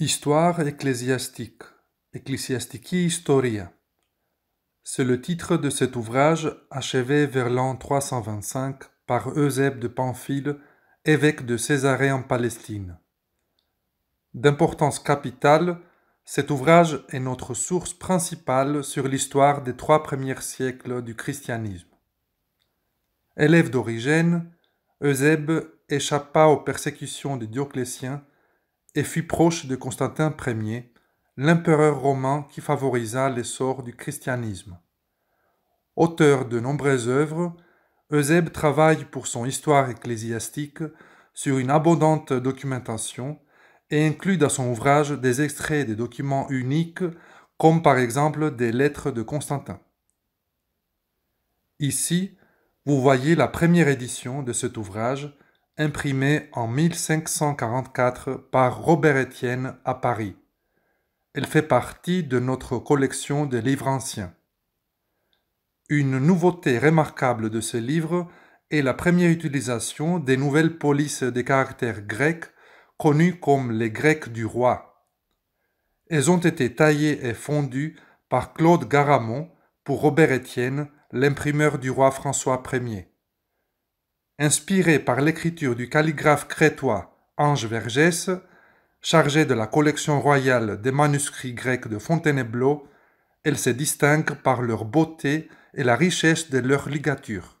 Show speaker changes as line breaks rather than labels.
Histoire ecclésiastique, Ecclesiastici Historia. C'est le titre de cet ouvrage achevé vers l'an 325 par Eusèbe de Pamphile, évêque de Césarée en Palestine. D'importance capitale, cet ouvrage est notre source principale sur l'histoire des trois premiers siècles du christianisme. Élève d'origine, Eusèbe échappa aux persécutions de Dioclétien et fut proche de Constantin Ier, l'empereur romain qui favorisa l'essor du christianisme. Auteur de nombreuses œuvres, Eusèbe travaille pour son histoire ecclésiastique sur une abondante documentation et inclut dans son ouvrage des extraits des documents uniques comme par exemple des lettres de Constantin. Ici, vous voyez la première édition de cet ouvrage imprimée en 1544 par Robert Etienne à Paris. Elle fait partie de notre collection de livres anciens. Une nouveauté remarquable de ce livre est la première utilisation des nouvelles polices des caractères grecs connues comme les Grecs du roi. Elles ont été taillées et fondues par Claude Garamond pour Robert Etienne, l'imprimeur du roi François Ier. Inspirée par l'écriture du calligraphe crétois Ange Vergès, chargé de la collection royale des manuscrits grecs de Fontainebleau, elle se distingue par leur beauté et la richesse de leurs ligatures.